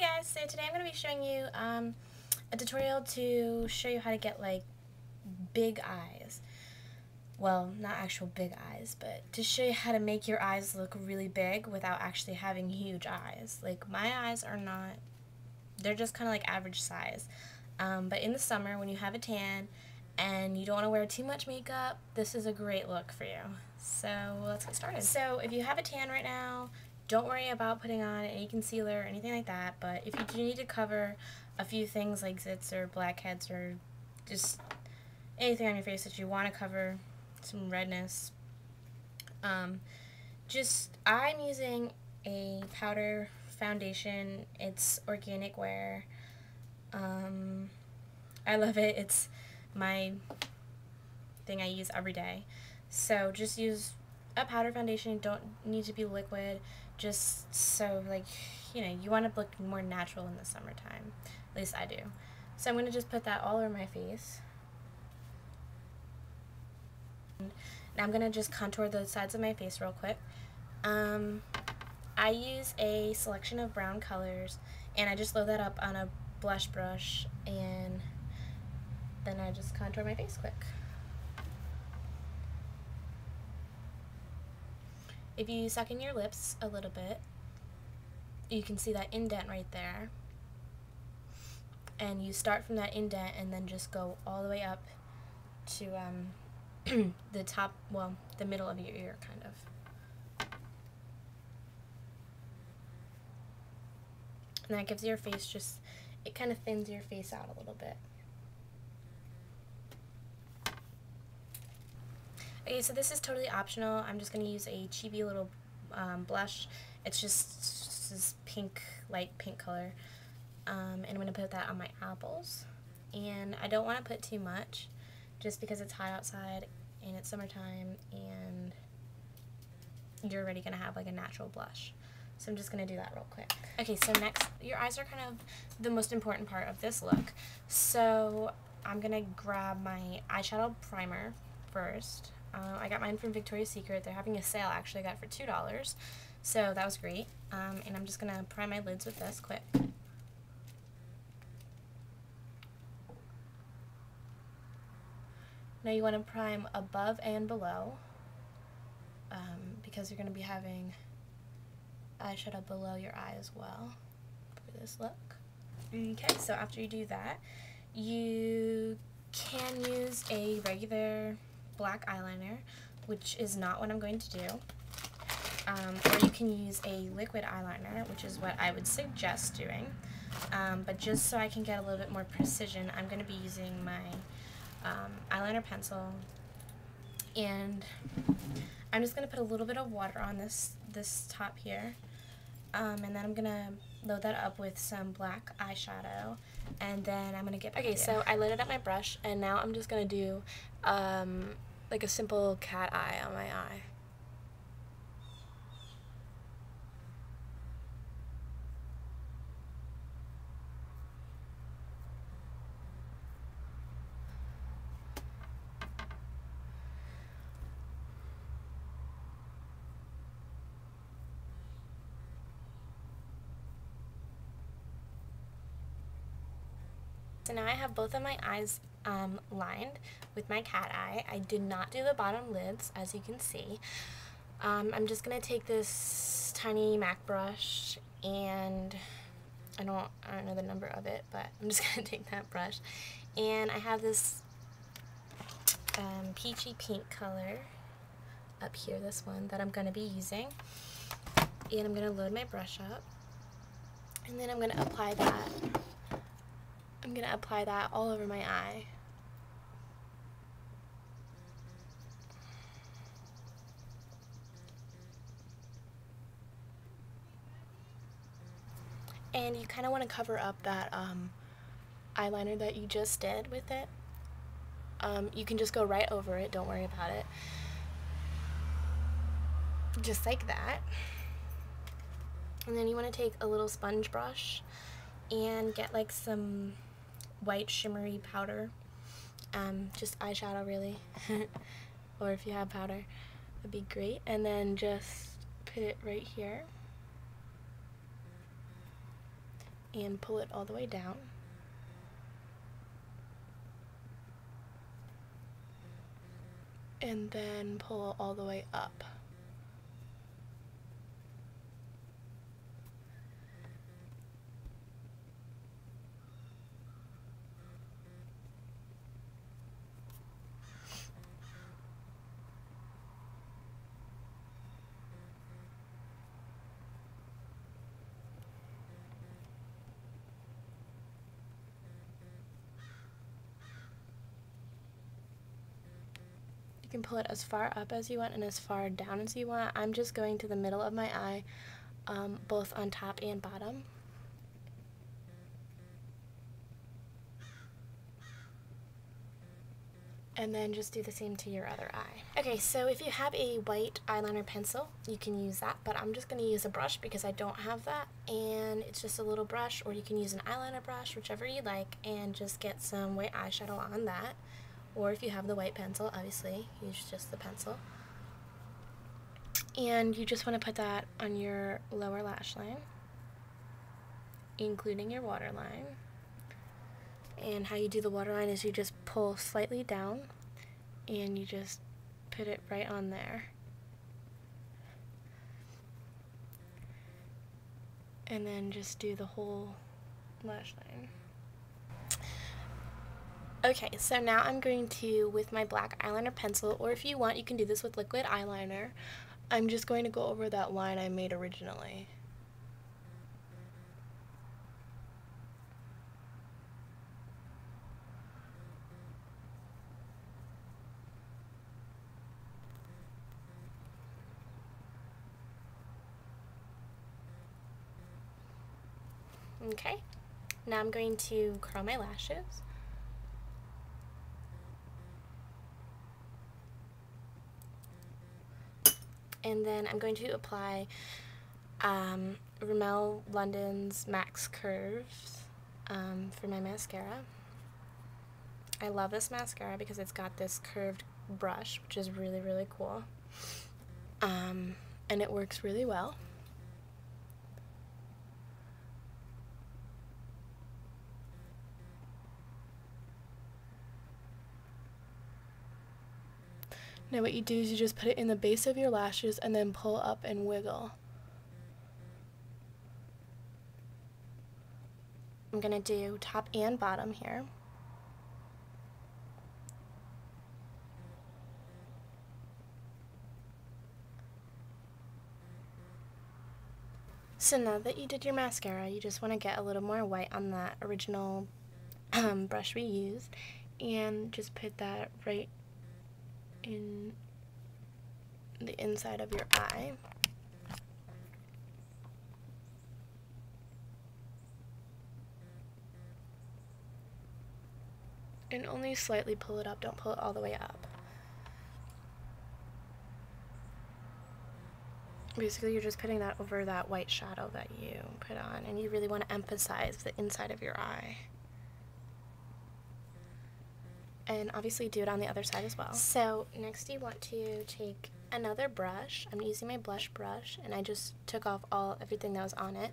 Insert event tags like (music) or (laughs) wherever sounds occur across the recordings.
Hi guys, so today I'm going to be showing you um, a tutorial to show you how to get like big eyes. Well, not actual big eyes, but to show you how to make your eyes look really big without actually having huge eyes. Like my eyes are not, they're just kind of like average size. Um, but in the summer when you have a tan and you don't want to wear too much makeup, this is a great look for you. So let's get started. So if you have a tan right now, don't worry about putting on any concealer or anything like that, but if you do need to cover a few things like zits or blackheads or just anything on your face that you want to cover, some redness, um, just, I'm using a powder foundation. It's organic wear. Um, I love it. It's my thing I use every day. So just use a powder foundation. Don't need to be liquid just so like you know you want to look more natural in the summertime. At least I do. So I'm going to just put that all over my face. And I'm going to just contour the sides of my face real quick. Um, I use a selection of brown colors and I just load that up on a blush brush and then I just contour my face quick If you suck in your lips a little bit, you can see that indent right there. And you start from that indent and then just go all the way up to um, (clears throat) the top, well, the middle of your ear, kind of. And that gives your face just, it kind of thins your face out a little bit. Okay, so this is totally optional. I'm just going to use a chibi little um, blush. It's just this pink, light pink color. Um, and I'm going to put that on my apples. And I don't want to put too much just because it's hot outside and it's summertime and you're already going to have like a natural blush. So I'm just going to do that real quick. Okay, so next, your eyes are kind of the most important part of this look. So I'm going to grab my eyeshadow primer first. Uh, I got mine from Victoria's Secret. They're having a sale. Actually, I got for $2. So that was great. Um, and I'm just going to prime my lids with this quick. Now you want to prime above and below um, because you're going to be having eyeshadow below your eye as well for this look. Okay, so after you do that, you can use a regular black eyeliner, which is not what I'm going to do. Um, or you can use a liquid eyeliner, which is what I would suggest doing. Um, but just so I can get a little bit more precision, I'm going to be using my um, eyeliner pencil. And I'm just going to put a little bit of water on this, this top here. Um, and then I'm going to load that up with some black eyeshadow and then I'm gonna get okay so I loaded up my brush and now I'm just gonna do um, like a simple cat eye on my eye. So now I have both of my eyes um, lined with my cat eye. I did not do the bottom lids, as you can see. Um, I'm just going to take this tiny MAC brush and I don't, I don't know the number of it, but I'm just (laughs) going to take that brush. And I have this um, peachy pink color up here, this one, that I'm going to be using. And I'm going to load my brush up. And then I'm going to apply that. I'm going to apply that all over my eye. And you kind of want to cover up that um, eyeliner that you just did with it. Um, you can just go right over it, don't worry about it. Just like that. And then you want to take a little sponge brush and get like some white shimmery powder. Um, just eyeshadow really. (laughs) or if you have powder, that'd be great. And then just put it right here. And pull it all the way down. And then pull all the way up. You can pull it as far up as you want and as far down as you want. I'm just going to the middle of my eye, um, both on top and bottom. And then just do the same to your other eye. Okay, so if you have a white eyeliner pencil, you can use that, but I'm just going to use a brush because I don't have that, and it's just a little brush, or you can use an eyeliner brush, whichever you like, and just get some white eyeshadow on that or if you have the white pencil, obviously, use just the pencil. And you just want to put that on your lower lash line, including your waterline. And how you do the waterline is you just pull slightly down and you just put it right on there. And then just do the whole lash line. Okay, so now I'm going to, with my black eyeliner pencil, or if you want, you can do this with liquid eyeliner, I'm just going to go over that line I made originally. Okay, now I'm going to curl my lashes. And then I'm going to apply um, Rimmel London's Max Curves um, for my mascara. I love this mascara because it's got this curved brush, which is really, really cool. Um, and it works really well. Now what you do is you just put it in the base of your lashes and then pull up and wiggle. I'm going to do top and bottom here. So now that you did your mascara, you just want to get a little more white on that original (clears throat) brush we used and just put that right in the inside of your eye. And only slightly pull it up, don't pull it all the way up. Basically, you're just putting that over that white shadow that you put on, and you really want to emphasize the inside of your eye and obviously do it on the other side as well. So next you want to take another brush. I'm using my blush brush and I just took off all everything that was on it.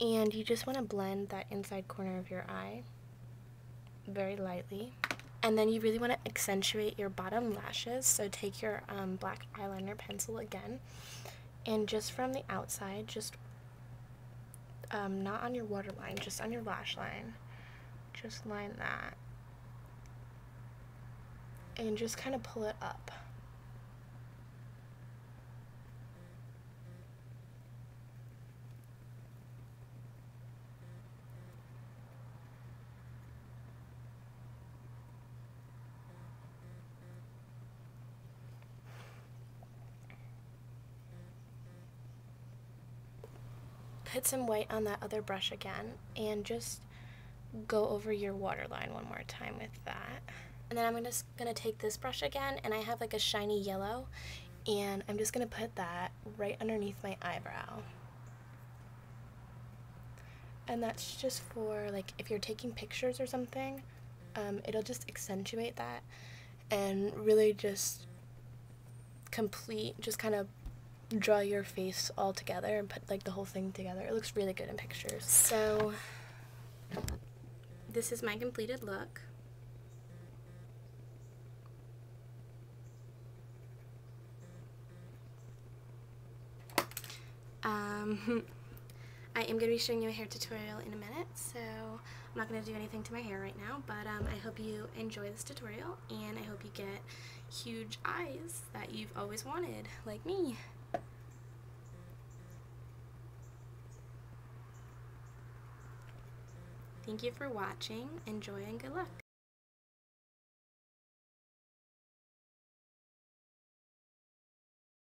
And you just want to blend that inside corner of your eye very lightly. And then you really want to accentuate your bottom lashes. So take your um, black eyeliner pencil again. And just from the outside, just um, not on your waterline, just on your lash line. Just line that and just kind of pull it up. Put some white on that other brush again and just go over your waterline one more time with that. And then I'm just to take this brush again, and I have like a shiny yellow, and I'm just to put that right underneath my eyebrow. And that's just for like if you're taking pictures or something, um, it'll just accentuate that and really just complete, just kind of draw your face all together and put like the whole thing together. It looks really good in pictures. So, this is my completed look. Um, (laughs) I am going to be showing you a hair tutorial in a minute, so I'm not going to do anything to my hair right now, but um, I hope you enjoy this tutorial, and I hope you get huge eyes that you've always wanted, like me. Thank you for watching. Enjoy and good luck.